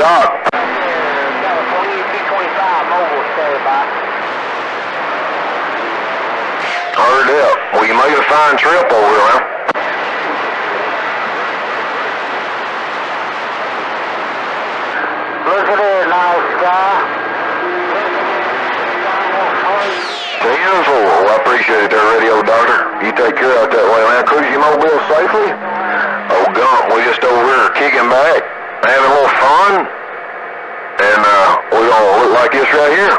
Doc. California 225 mobile standby. Heard that. Well, you made a fine trip over there. Look at it, nice sky. Ten four. Well, I appreciate it there, radio doctor. You take care out that way, man. Cruise your mobile safely. Oh, Gump, we just over here kicking back, And, uh, we're gonna look like this right here.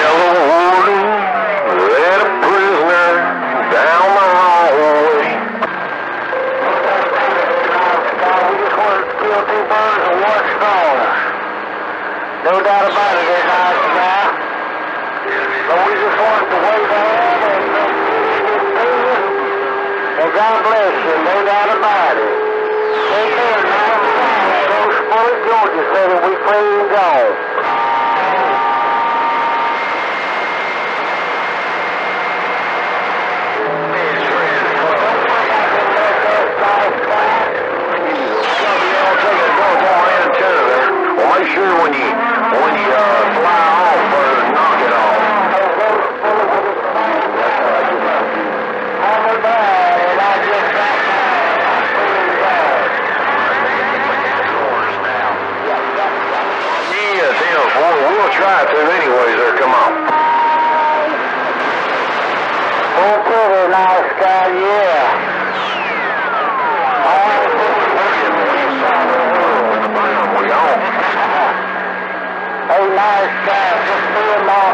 Yellow warden, led a prisoner down hallway. We birds one stone. No doubt about it, nice guy. But we just to wave and uh, and God bless you, no doubt sure when you when you uh, fly off, uh, knock it off. Yeah, ten four. We'll try to anyways. There, come on. Oh, pretty nice guy, yeah. We on. Hey, nice guy, just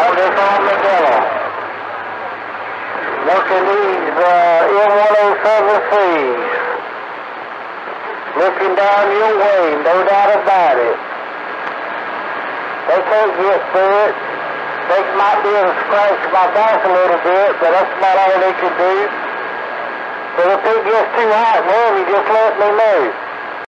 On this armadillo. Working these uh, M107Cs. Looking down your way, no doubt about it. They can't get through it. They might be able to scratch my back a little bit, but that's about all they can do. But if it gets too hot man, heavy, just let me know.